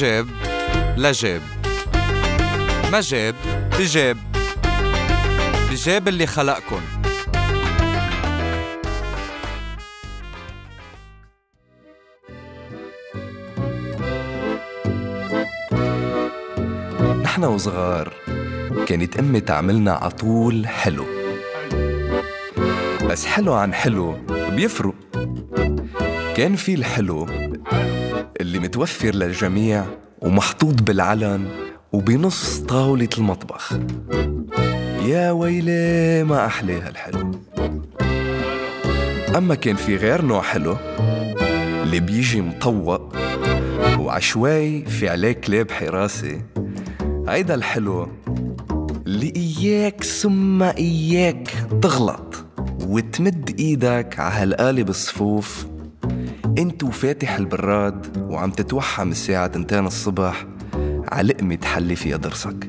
جاب؟ لا جاب. ما جاب؟ بجاب بجاب اللي خلقكن. نحن وصغار كانت أمي تعملنا عطول حلو. بس حلو عن حلو بيفرق. كان في الحلو اللي متوفر للجميع ومحطوط بالعلن وبنص طاولة المطبخ. يا ويلي ما أحلى هالحلو. أما كان في غير نوع حلو اللي بيجي مطوق وعشوائي في عليه كلاب حراسة هيدا الحلو اللي إياك ثم إياك تغلط وتمد إيدك على هالقالب الصفوف انت وفاتح البراد وعم تتوحم الساعة تنتين الصبح على لقمة تحلي فيها ضرسك.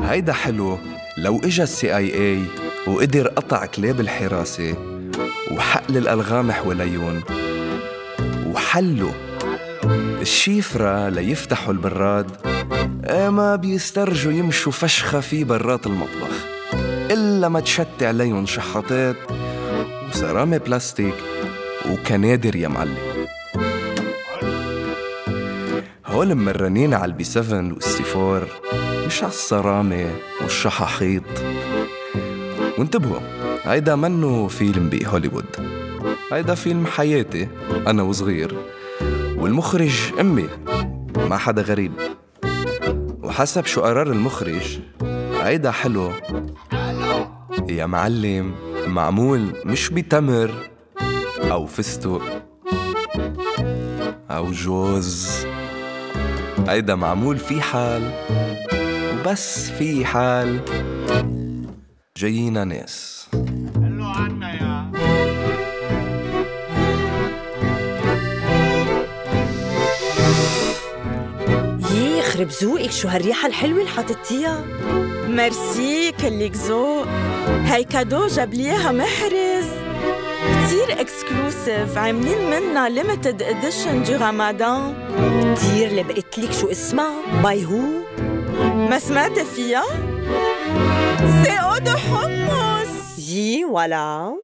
هيدا حلو. لو إجا السي اي اي وقدر قطع كلاب الحراسة وحقل الألغام حواليون وحلوا الشيفرة ليفتحوا البراد ما بيسترجوا يمشوا فشخة في برات المطبخ إلا ما تشتي عليهم شحاطات وسرامة بلاستيك. وكنادر يا معلم. هول مرنين على ال B 7 وال C 4 مش على الصرامة والشحاحيط وانتبهوا هيدا منه فيلم بهوليوود هيدا فيلم حياتي أنا وصغير. والمخرج أمي ما حدا غريب. وحسب شو قرار المخرج هيدا حلو. يا معلم معمول مش بتمر. أو فستق أو جوز. هيدا معمول في حال وبس في حال. جايينا ناس. يي يخرب ذوقك شو هالريحة الحلوة اللي حاطتيها ميرسي كلك ذوق. هاي كادو جاب لي إياها محرز. كتير اكسكلوسيف عاملين منها ليميتد اديشن دو رمضان كتير اللي بقيت لك شو اسمها باي هو ما سمعت فيها؟ سي أو دو حمص يي ولا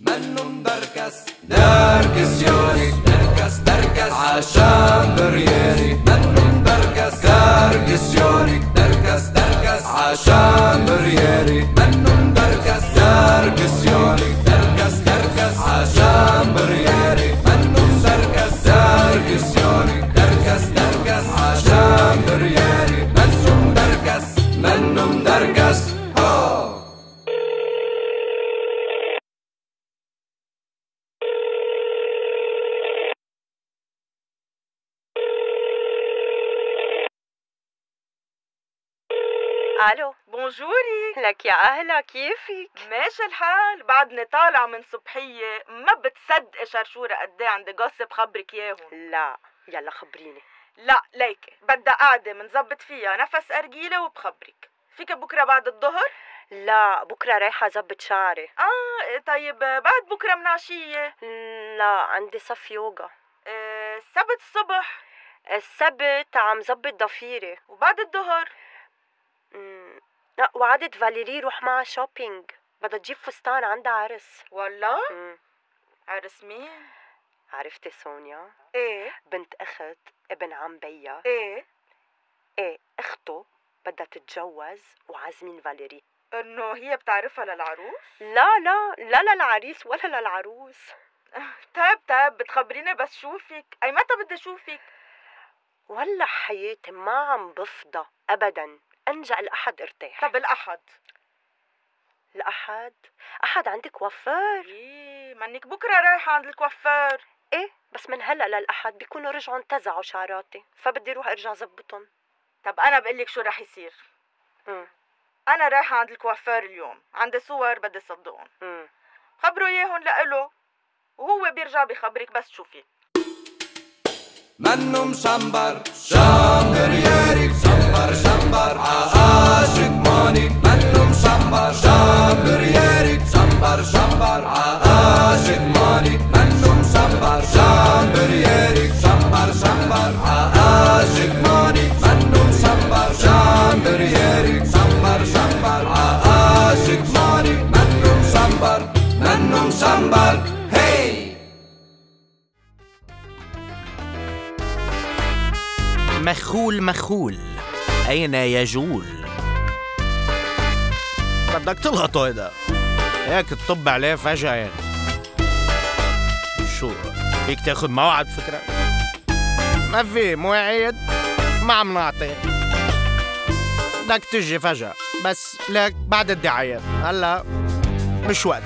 منه مدركس دركس يوري دركس دركس عشان برياري منه مدركس دركس يوري دركس دركس عشان برياري منه مدركس دركس يوري بونجوري لك يا أهلا كيفك؟ ماشي الحال. بعدني طالعة من صبحية ما بتصدق شرشورة قد عندي جوسب خبرك ياهم لا يلا خبريني. لا ليك. بدها قاعدة منظبط فيها نفس أرجيلة وبخبرك. فيك بكرة بعد الظهر؟ لا بكرة رايحة أظبط شعري. آه طيب بعد بكرة من عشية؟ لا عندي صف يوغا. آه، السبت الصبح السبت عم زبط ضفيري. وبعد الظهر؟ لا وعدت فاليري روح معها shopping بدها تجيب فستان عندها عرس. والله؟ مم. عرس مين؟ عرفتي سونيا؟ إيه. بنت أخت ابن عم بيا. إيه. إيه أخته بدها تتجوز وعازمين فاليري. إنه هي بتعرفها للعروس؟ لا لا لا للعريس ولا للعروس. طيب طيب بتخبريني بس شوفك أي متى بدي أشوفك؟ ولا حياتي ما عم بفضى ابدا. ان اجا الأحد ارتاح. طب الأحد؟ الأحد؟ أحد عندك وفر. إيه منك بكرة رايحة عند الكوافير إيه بس من هلأ للأحد بيكونوا رجعوا انتزعوا شعراتي فبدي أروح أرجع زبطهم طب أنا بقول لك شو رح يصير؟ مم. أنا رايحة عند الكوافير اليوم عندي صور بدي صدقهم. مم. خبروا إياهم لإله وهو بيرجع بيخبرك بس شوفي. منه مشمبر شمبر sambar aşık mani Mennum sambar şambır yerik sambar sambar aşık mani Mennum sambar şambır yerik sambar sambar aşık mani Mennum sambar şambır yerik sambar sambar aşık mani Mennum sambar Mennum sambar hey مخول مخول أين يجول؟ بدك تلقطه هيدا هيك تطب عليه فجأة يعني. شو؟ فيك تاخد موعد فكرة؟ ما في مواعيد ما عم نعطي. بدك تجي فجأة. بس لك بعد الدعايات هلا مش وقت.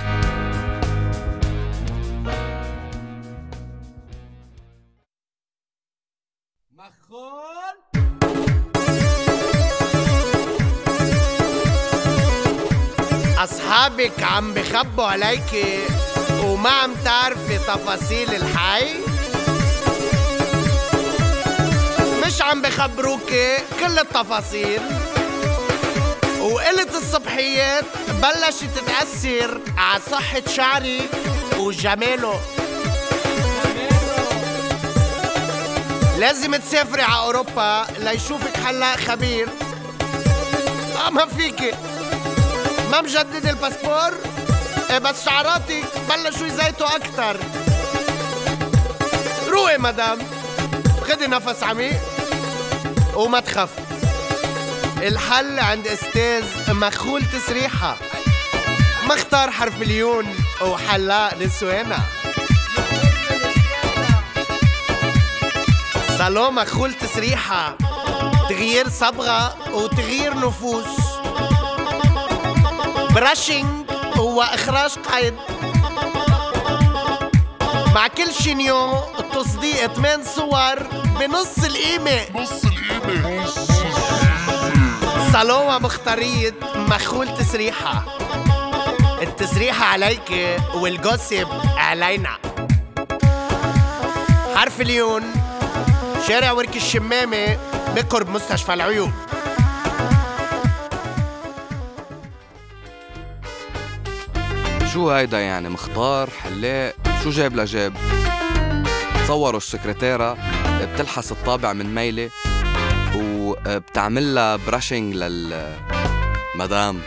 أصحابك عم بخبوا عليكي وما عم تعرفي تفاصيل الحي؟ مش عم بخبروكي كل التفاصيل. وقلة الصبحيات بلشت تأثر على صحة شعري وجماله. لازم تسافري على أوروبا ليشوفك حلاق خبير. آه، ما فيكي. ما مجدد الباسبور؟ إيه بس شعراتك بلشوا يزيتوا أكتر. روقي مدام. خدي نفس عميق وما تخاف. الحل عند أستاذ مخول تسريحة. مختار حرف اليون وحلاق نسوانا صالون مخول تسريحة. تغيير صبغة وتغيير نفوس. براشنج هو إخراج قيد مع كل شينيو تصديق 8 صور بنص القيمة نص القيمة صالون مختارية مخول تسريحة. التسريحة عليك والجوسب علينا. حرف اليون شارع ورك الشمامة بقرب مستشفى العيون. شو هيدا يعني؟ مختار حلاق؟ شو جاب لجاب؟ تصوروا السكرتيرة بتلحس الطابع من ميلة وبتعمل لها brushing للمدام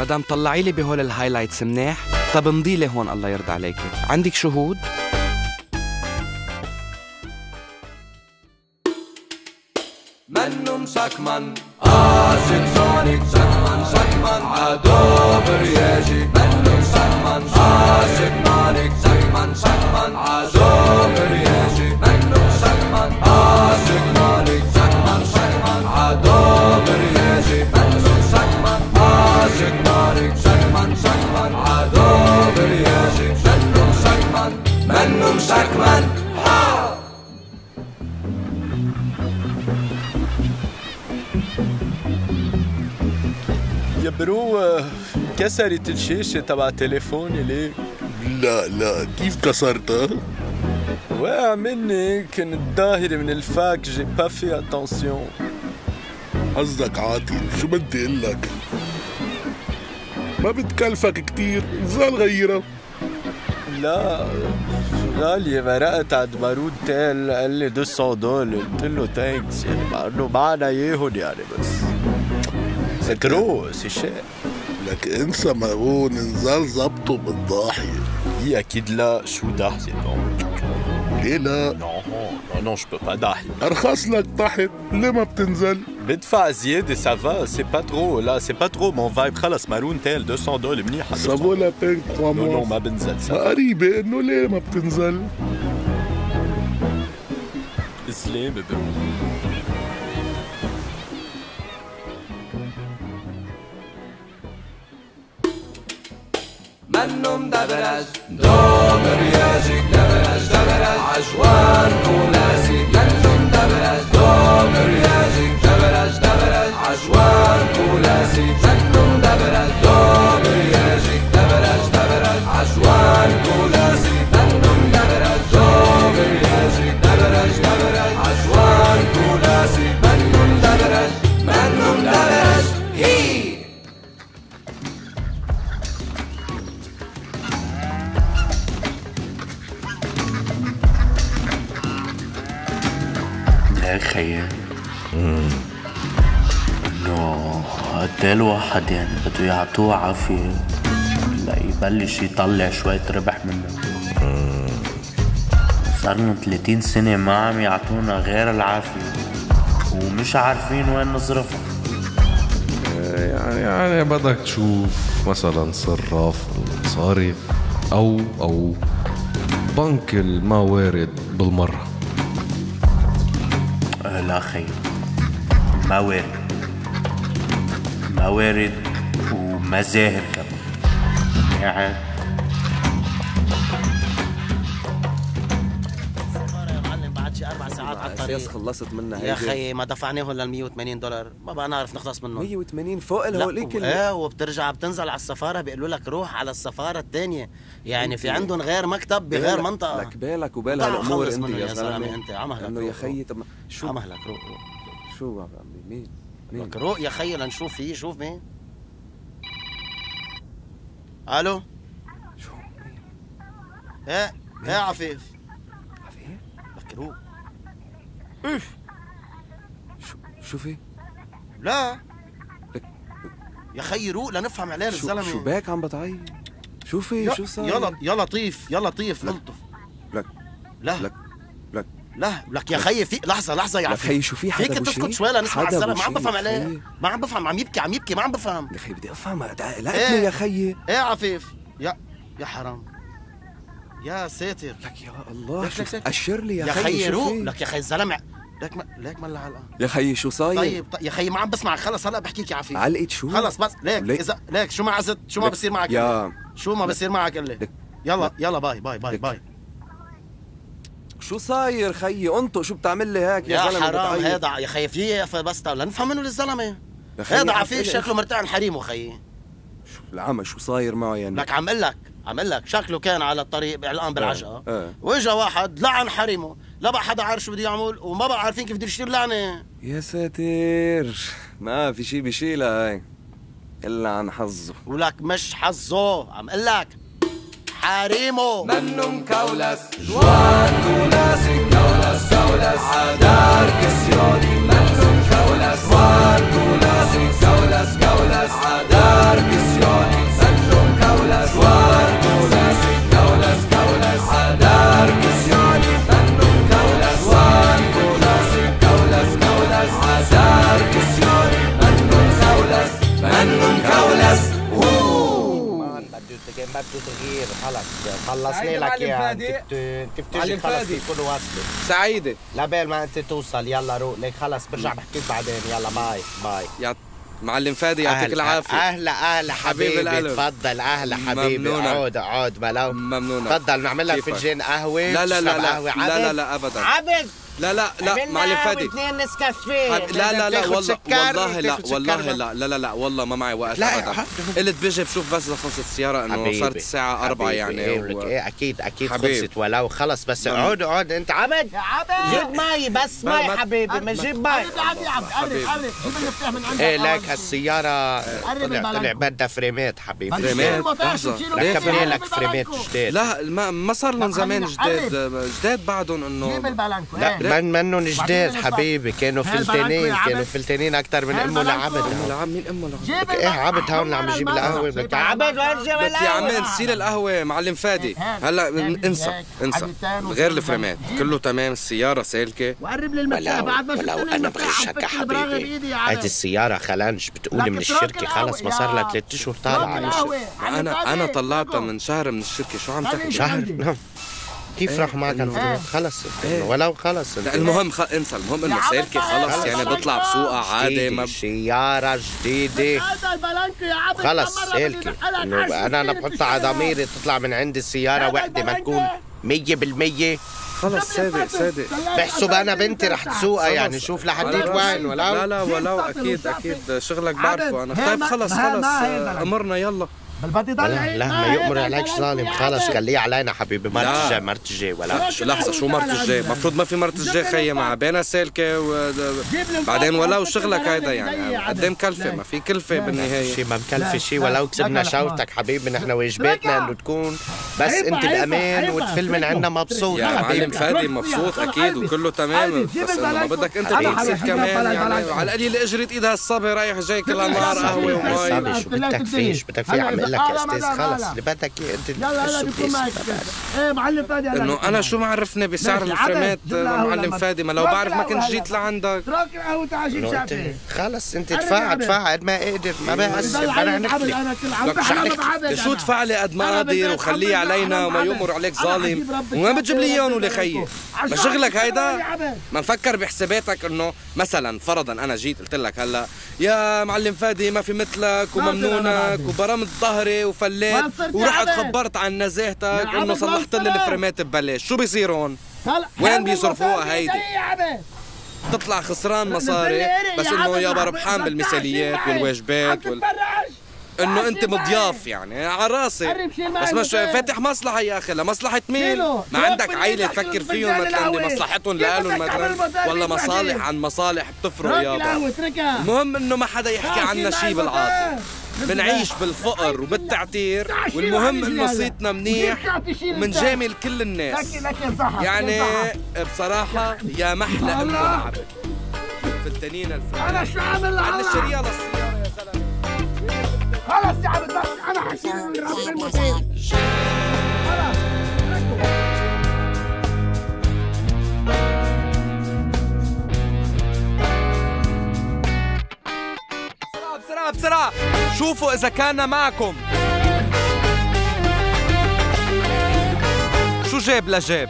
مدام. طلعي لي بهول ال highlights منيح؟ طب امضي لي هون الله يرضى عليك عندك شهود؟ منه مشكمن عاشق جوني شكمن شكمن. عدو برياجي منه مشكمن عاشق مالك شكمن شكمن. يا bro آه، كسرت الشاشة تبع تليفوني ليه؟ لا لا كيف كسرتها؟ وقع مني كنت ظاهرة من ال fac j'ai pas fait attention قصدك عاطل شو بدي أقول لك؟ ما بتكلفك كتير نزال غيرها لا غالية مرقت عند بارود تيل قال لي 200 دولار قلت له thanks يعني مع إنه معنا إياهم يعني بس سي ترو سي شير لك انسى مقون نزال زبطه بالضاحية هي أكيد لا. شو ضاحية نو ليه لا؟ نو نو جو بو با ضاحية أرخص لك تحت ليه ما بتنزل؟ بدفع زيادة سافا سي با ترو لا سي با ترو مون فايب خلص. مارون تيل 200 دولار منيحة سافو لا بين تخوا نو نو موا ما بنزل. سافا قريبة إنه ليه ما بتنزل؟ اسلام برو منه مدبرج دوم رياجي دبرج دبرج عجوان كولاسي خيي انه قد الواحد يعني بده يعطوه عافية. ليبلش يطلع شوية ربح منه. صار لنا 30 سنة ما عم يعطونا غير العافية. ومش عارفين وين نصرفها يعني يعني بدك تشوف مثلا صراف المصارف أو أو بنك الموارد بالمرة. لا خي موارد موارد ومزاهر كمان. على أساس الطريق. خلصت منها يا أخي ما دفعناهم لل 180 دولار. ما بقى نعرف نخلص منهم 180 فوق الهوليك لا إيه وبترجع بتنزل على السفارة بيقولوا لك روح على السفارة الثانية يعني في عندهم غير مكتب بغير منطقة. لك بالك وبال هالامور انت منه يا زلمة. أنت عمهلك إنه يا روح، خيي روح. طب شو عمهلك روح. روح شو عمي مين مين؟ لك روق يا خيي لنشوف فيه شوف مين. ألو؟ شو؟ إيه إيه عفيف؟ عفيف؟ لك روق شو شو في؟ لا. لك يا خيي روق لنفهم عليه الزلمة. شو باك عم بتعيط؟ شو في؟ يا- شو صار؟ يا لط- يا لطيف يا لطيف ألطف. لك لا. لك لك. لا. لك يا خيي في لحظه لحظة يا عفيف خيي شو في حدا فيك أبو تسكت؟ شوي لنسمع الزلمة. ما عم؟ بفهم عليه. ما عم بفهم عم يبكي عم يبكي ما عم بفهم. يا خيي بدي افهم لا إيه. يا خيي. إيه عفيف. يا يا حرام. يا ساتر لك يا الله لك- شو لك- لك. أشر لي يا, يا خيي شو روق؟ لك يا خيي الزلمه لك ما ليك ملا علقه يا خيي شو صاير طيب يا خيي ما عم بسمع خلص هلا بحكيك يا عفيف علقت شو خلص بس ليك ليك. اذا ليك شو ما عزت شو ما. بصير معك يا شو ما بصير معك قل لي لك. يلا لك. يلا bye bye bye لك. bye شو صاير خيي انطق شو بتعمل لي هيك يا, يا زلمة حرام. هيدا يا خيي في بس لنفهم منه للزلمة هيدا عفيف. شكله مرتاح حريمه خيي العمى شو صاير معه يعني لك عم قل عم لك شكله كان على الطريق بإعلان بالعجقه آه. وإجا واحد لعن حريمه. لا بقى حدا عارف شو بده يعمل وما بقى عارفين كيف بده يشتري اللعنة. يا ساتر ما في شي بشيلها هاي. إلا عن حظه. ولك مش حظه. عم قل لك حريمه. منن كولس جوان كولاسي كولس كولس. عدار كسيوني. منن كولس جوان كولاسي كولس كولس. عدار كسيوني. بده تغيير خلص لك اياها فادي. كيف ت- كيف معلم تيجي خلص فادي. تكون واصله سعيدة لبال ما انت توصل يلا روق ليك خلص برجع بحكيك بعدين يلا bye bye معلم فادي يعطيك العافية أهلا أهلا حبيب حبيبي القلب. تفضل أهلا حبيبي ممنونة. اقعد اقعد ملو ممنونة تفضل نعمل لك؟ فنجان قهوة لا لا لا لا قهوة لا لا؟ لا أبدا عبد لا لا لا معلم فادي اثنين نسكافيه حب- لا لا لا والله والله لا والله لا لا لا لا والله ما معي وقت لا، ابدا. قلت بيجي بشوف بس لخلصت السيارة انه حبيبي. صارت الساعة 4 حبيبي، يعني إيه و- إيه أكيد أكيد حبيب. خلصت ولو خلص بس. اقعد اقعد انت عبد يا عبد جيب مي بس ما- مي ما- حبيبي ما جيب مي حبيبي إيه لك هالسيارة طلع طلع بدها فريمات حبيبي فريمات ركبنا لك فريمات جداد لا ما صار لهم زمان جداد جداد بعدهم انه لا من منهم جداد حبيبي كانوا فلتانين كانوا فلتانين أكثر من أمه لعبد لعب مين امه لعب لك إيه عبد هون اللي عم يجيب القهوة. لك عبد لك يا عمين سيل القهوة معلم فادي. هلا إنسى. إنسى. غير الفريمات. كله تمام السيارة سالكة. وقرب للمكتب بعد ما ولو شفت أنا بغشك يا حبيبي هيدي السيارة خلانج بتقولي من الشركة. خلص ما صار لها ثلاث اشهر الشركة. أنا أنا طلعتها من شهر من الشركة. شو عم تحكي؟ شهر. نعم. كيف راح معك الفلوس خلص. ولو خلص. لا المهم خ... انسى المهم إنه سالكة خلص يعني بطلع بسوقها عادي ما ب... سيارة جديدة خلص إنه أنا أنا بحطها على ضميري تطلع من عندي السيارة وحدة ما تكون مية بالمية. خلص صادق صادق. بحسب أنا بنتي رح تسوقها يعني شوف لحديت وين ولو. لا لا ولو أكيد أكيد. شغلك بعرفه أنا طيب خلص خلص. أمرنا يلا. ولا لا ما يؤمر عليك ظالم. خلص خليه علينا حبيبي مرت لا. الجاي مرت الجاي ولا شو لحظة شو مرت الجاي المفروض ما في مرت الجاي خيي مع بينا سالكة و... بعدين ولو شغلك هيدا يعني. قد إيه مكلفة ما في كلفة بالنهاية. شي ما مكلفة شي ولو كسبنا شوتك حبيبي نحن واجباتنا إنه تكون بس أنت بامان وتفل من عنا مبسوط. يا معلم فادي مبسوط أكيد وكله تمام. بس ما بدك أنت تبسط كمان يعني. على القليل اجرة ايد هالصبي رايح جاي كل النهار قهوة ومي شو بدك فيه شو بدك فيه عم لك آه، يا لا، أستاذ لا، لا، خلص لا. اللي بدك اياه انت يلا يلا شو بيكون معك؟ إيه معلم فادي انه. أنا شو معرفني بسعر ماشي، الفريمات معلم ولا فادي ما لو بعرف ما كنت جيت. لعندك اترك القهوة تعال جيب شعبي خلص انت دفع. دفع قد ما قادر ما عبد أنا بعبد شو أنا. تفعلي قد ما قادر وخليه علينا. وما يمر عليك ظالم وما بتجيب لي إياهم ولخيي يباركه. ما شغلك هيدا. ما نفكر بحساباتك إنه مثلا فرضا أنا جيت قلت لك هلأ يا معلم فادي ما في مثلك ما وممنونك. وبرمت ظهري وفليت ورحت؟ خبرت عن نزاهتك إنه صلحت لي؟ الفريمات ببلاش شو بيصير هون؟ وين بيصرفوها هيدي؟ تطلع خسران مصاري بس إنه يابا ربحان بالمثاليات. والواجبات وال... إنه أنت. مضياف يعني على راسي بس مش. فاتح مصلحة يا أخي لمصلحة مين؟ ما عندك تحكي تفكر فيهم مثلا القهوة. مصلحتهم كيف لالهم مثلا ولا؟ مصالح عن مصالح بتفرق يابا المهم إنه ما حدا يحكي عنا شيل شي معي بالعاطفه. بنعيش بالفقر وبالتعتير والمهم إنه. صيتنا منيح؟ ومنجامل كل الناس يعني بصراحة يا محلى ام العبد فلتانين الفلان أنا شو عامل عن؟ الشريعة للسيارة يا زلمة خلص يا أنا حكيت له رب الموبايل خلص شوفوا إذا كان معكم. شو جاب لجاب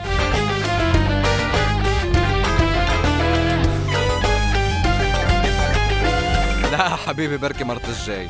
لا حبيبي بركي مرت الجاي.